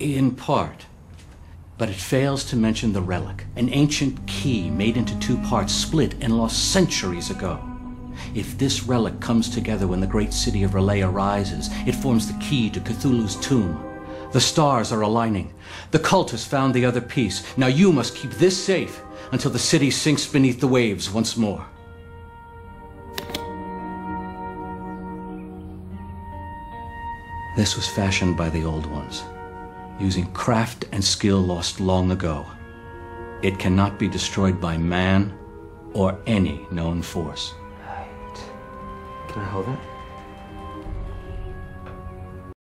In part. But it fails to mention the relic, an ancient key made into two parts, split and lost centuries ago. If this relic comes together when the great city of R'lyeh arises, it forms the key to Cthulhu's tomb. The stars are aligning. The cult has found the other piece. Now you must keep this safe until the city sinks beneath the waves once more. This was fashioned by the old ones, using craft and skill lost long ago. It cannot be destroyed by man or any known force. Right. Can I hold it?